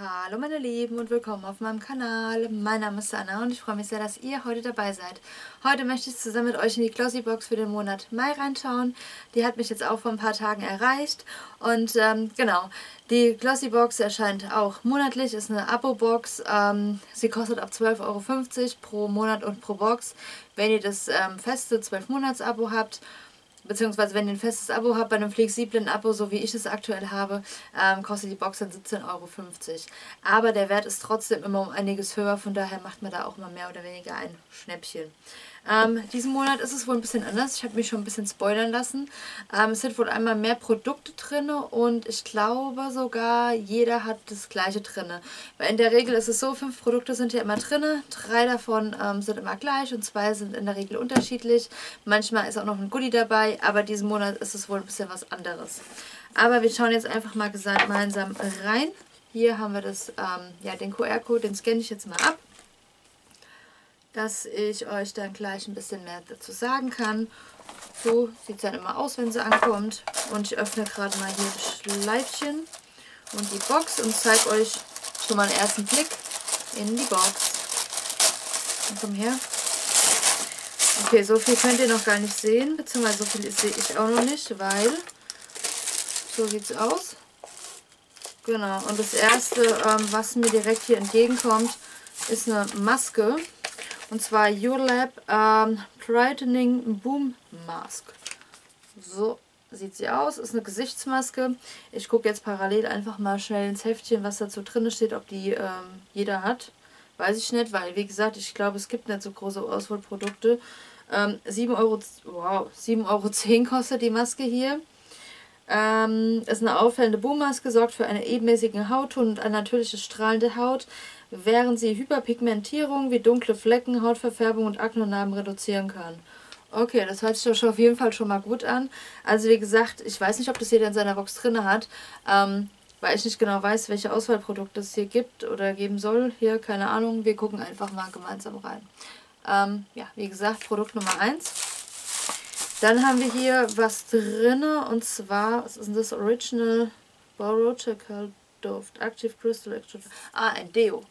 Hallo meine Lieben und willkommen auf meinem Kanal. Mein Name ist Anna und ich freue mich sehr, dass ihr heute dabei seid. Heute möchte ich zusammen mit euch in die Glossy Box für den Monat Mai reinschauen. Die hat mich jetzt auch vor ein paar Tagen erreicht und ähm, genau, die Glossy Box erscheint auch monatlich, ist eine Abo-Box. Ähm, sie kostet ab 12,50 Euro pro Monat und pro Box. Wenn ihr das ähm, feste 12-Monats-Abo habt, beziehungsweise wenn ihr ein festes Abo habt, bei einem flexiblen Abo, so wie ich es aktuell habe, ähm, kostet die Box dann 17,50 Euro. Aber der Wert ist trotzdem immer um einiges höher, von daher macht man da auch mal mehr oder weniger ein Schnäppchen. Ähm, diesen Monat ist es wohl ein bisschen anders. Ich habe mich schon ein bisschen spoilern lassen. Ähm, es sind wohl einmal mehr Produkte drin und ich glaube sogar, jeder hat das gleiche drin. Weil in der Regel ist es so, fünf Produkte sind hier immer drin. Drei davon ähm, sind immer gleich und zwei sind in der Regel unterschiedlich. Manchmal ist auch noch ein Goodie dabei, aber diesen Monat ist es wohl ein bisschen was anderes. Aber wir schauen jetzt einfach mal gemeinsam rein. Hier haben wir das, ähm, ja, den QR-Code, den scanne ich jetzt mal ab dass ich euch dann gleich ein bisschen mehr dazu sagen kann. So sieht es dann immer aus, wenn sie ankommt. Und ich öffne gerade mal hier das Schleifchen und die Box und zeige euch schon mal einen ersten Blick in die Box. Und komm her. Okay, so viel könnt ihr noch gar nicht sehen, beziehungsweise so viel sehe ich auch noch nicht, weil so sieht es aus. Genau, und das erste, ähm, was mir direkt hier entgegenkommt, ist eine Maske. Und zwar YourLab ähm, Brightening Boom Mask. So sieht sie aus. Ist eine Gesichtsmaske. Ich gucke jetzt parallel einfach mal schnell ins Heftchen, was dazu drin steht, ob die ähm, jeder hat. Weiß ich nicht, weil wie gesagt, ich glaube, es gibt nicht so große Auswahlprodukte. Ähm, 7 Euro, wow, 7,10 Euro kostet die Maske hier. Ähm, ist eine auffällende Boommaske, sorgt für einen ebenmäßigen Hautton und eine natürliche strahlende Haut während sie Hyperpigmentierung wie dunkle Flecken, Hautverfärbung und Aknenarben reduzieren kann. Okay, das hört sich doch auf jeden Fall schon mal gut an. Also wie gesagt, ich weiß nicht, ob das jeder in seiner Box drin hat, ähm, weil ich nicht genau weiß, welche Auswahlprodukte es hier gibt oder geben soll. Hier, keine Ahnung, wir gucken einfach mal gemeinsam rein. Ähm, ja, wie gesagt, Produkt Nummer 1. Dann haben wir hier was drin und zwar, was ist denn das? Original Borotical Duft, Active Crystal Extra. Ah, ein Deo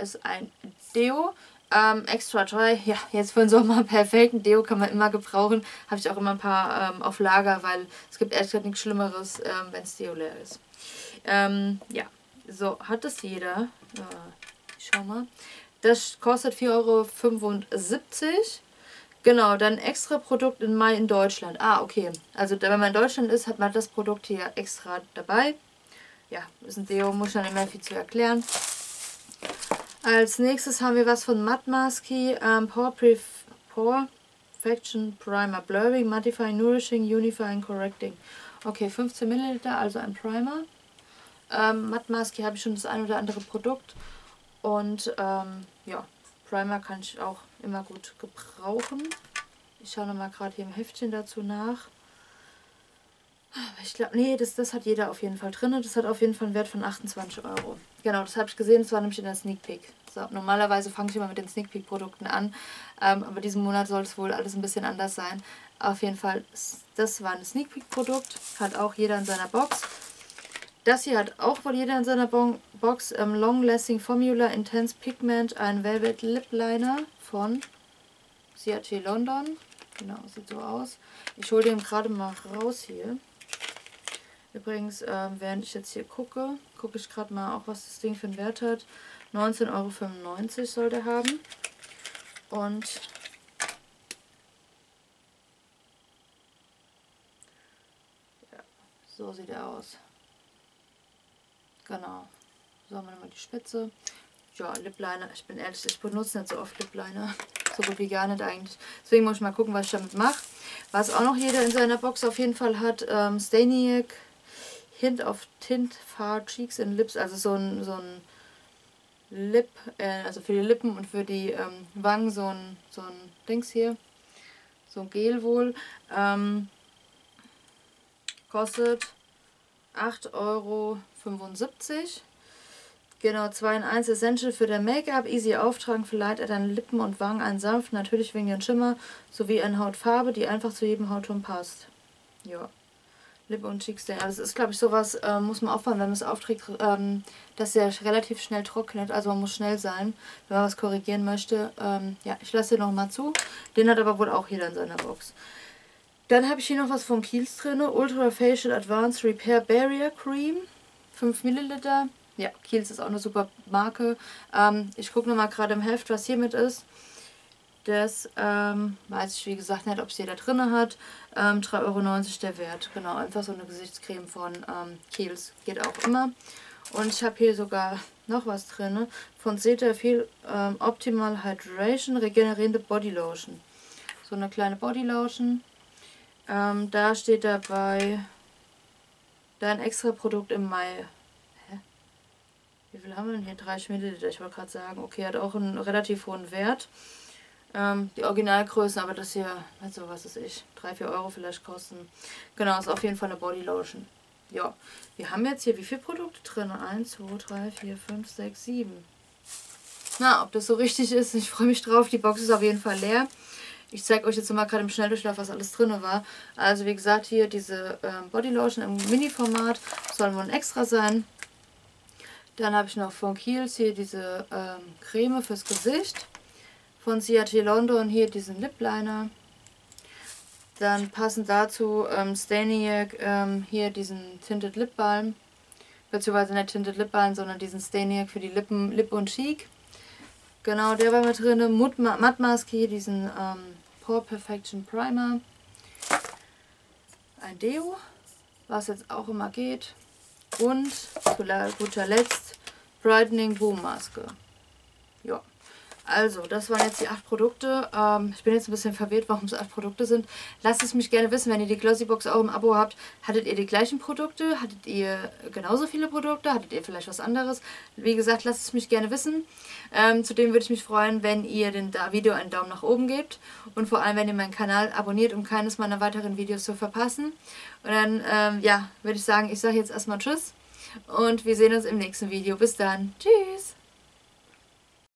ist ein Deo. Ähm, extra dry, ja, jetzt für den Sommer perfekt. Ein Deo kann man immer gebrauchen. Habe ich auch immer ein paar ähm, auf Lager, weil es gibt ehrlich gesagt nichts Schlimmeres, ähm, wenn es Deo leer ist. Ähm, ja, so hat es jeder. Äh, ich schau mal. Das kostet 4,75 Euro. Genau, dann extra Produkt in Mai in Deutschland. Ah, okay. Also wenn man in Deutschland ist, hat man das Produkt hier extra dabei. Ja, ist ein Deo, muss ich dann mehr viel zu erklären. Als nächstes haben wir was von Matte Masky, ähm, Pore, Pore Perfection Primer Blurring, Mattifying, Nourishing, Unifying, Correcting. Okay, 15 Milliliter, also ein Primer. Ähm, Matte Masky habe ich schon das ein oder andere Produkt. Und ähm, ja, Primer kann ich auch immer gut gebrauchen. Ich schaue nochmal gerade hier im Heftchen dazu nach. Ich glaube, nee, das, das hat jeder auf jeden Fall drin. Das hat auf jeden Fall einen Wert von 28 Euro. Genau, das habe ich gesehen. Das war nämlich in der Sneak Peek. So, normalerweise fange ich immer mit den Sneak Peek Produkten an. Ähm, aber diesen Monat soll es wohl alles ein bisschen anders sein. Auf jeden Fall, das war ein Sneak Peek Produkt. Hat auch jeder in seiner Box. Das hier hat auch wohl jeder in seiner bon Box. Ähm, Long Lasting Formula Intense Pigment. Ein Velvet Lip Liner von CRT London. Genau, sieht so aus. Ich hole den gerade mal raus hier. Übrigens, äh, während ich jetzt hier gucke, gucke ich gerade mal auch, was das Ding für einen Wert hat. 19,95 Euro soll der haben. Und ja, so sieht er aus. Genau. So haben wir nochmal die Spitze. Ja, Lip Liner. Ich bin ehrlich, ich benutze nicht so oft Lip Liner. So gut wie gar nicht eigentlich. Deswegen muss ich mal gucken, was ich damit mache. Was auch noch jeder in seiner Box auf jeden Fall hat, ähm, Staniac Hint of Tint Far Cheeks and Lips, also so ein, so ein Lip, äh, also für die Lippen und für die ähm, Wangen so ein, so ein Dings hier, so ein Gel wohl. Ähm, kostet 8,75 Euro. Genau, 2 in 1 Essential für den Make-up. Easy auftragen, verleiht deine Lippen und Wangen einen sanft, natürlich wegen den Schimmer sowie eine Hautfarbe, die einfach zu jedem Hautton passt. Ja. Lippe und Cheek Stain. Also das ist, glaube ich, sowas, äh, muss man aufpassen, wenn man es aufträgt, ähm, dass der relativ schnell trocknet. Also man muss schnell sein, wenn man was korrigieren möchte. Ähm, ja, ich lasse den nochmal zu. Den hat aber wohl auch jeder in seiner Box. Dann habe ich hier noch was von Kiehl's drin. Ultra Facial Advanced Repair Barrier Cream. 5 Milliliter. Ja, Kiehl's ist auch eine super Marke. Ähm, ich gucke nochmal gerade im Heft, was hiermit ist. Das ähm, weiß ich wie gesagt nicht, ob es jeder drin hat. Ähm, 3,90 Euro der Wert. Genau, einfach so eine Gesichtscreme von ähm, Kiehl's. Geht auch immer. Und ich habe hier sogar noch was drin. Von Cetaphil ähm, Optimal Hydration regenerierende Body Lotion. So eine kleine Body Lotion. Ähm, da steht dabei dein extra Produkt im Mai. Hä? Wie viel haben wir denn hier? 30 Milliliter. Ich wollte gerade sagen, okay, hat auch einen relativ hohen Wert. Ähm, die Originalgrößen, aber das hier, also was ist ich, 3, 4 Euro vielleicht kosten. Genau, ist auf jeden Fall eine Body Lotion. Ja, wir haben jetzt hier wie viele Produkte drin? 1, 2, 3, 4, 5, 6, 7. Na, ob das so richtig ist, ich freue mich drauf. Die Box ist auf jeden Fall leer. Ich zeige euch jetzt mal gerade im Schnelldurchlauf, was alles drin war. Also wie gesagt, hier diese ähm, Body Lotion im Mini-Format. Soll wohl ein extra sein. Dann habe ich noch von Kiehl's hier diese ähm, Creme fürs Gesicht. Von CRT London hier diesen Lip Liner. Dann passend dazu ähm, Staniac ähm, hier diesen Tinted Lip Balm. Beziehungsweise nicht Tinted Lip Balm, sondern diesen Staniac für die Lippen, Lippe und Cheek. Genau, der war mit drin. Matt Mask hier, diesen ähm, Pore Perfection Primer. Ein Deo, was jetzt auch immer geht. Und zu guter Letzt Brightening Boom Maske. Also, das waren jetzt die acht Produkte. Ähm, ich bin jetzt ein bisschen verwirrt, warum es acht Produkte sind. Lasst es mich gerne wissen, wenn ihr die Glossybox auch im Abo habt. Hattet ihr die gleichen Produkte? Hattet ihr genauso viele Produkte? Hattet ihr vielleicht was anderes? Wie gesagt, lasst es mich gerne wissen. Ähm, zudem würde ich mich freuen, wenn ihr dem Video einen Daumen nach oben gebt. Und vor allem, wenn ihr meinen Kanal abonniert, um keines meiner weiteren Videos zu verpassen. Und dann, ähm, ja, würde ich sagen, ich sage jetzt erstmal Tschüss. Und wir sehen uns im nächsten Video. Bis dann. Tschüss.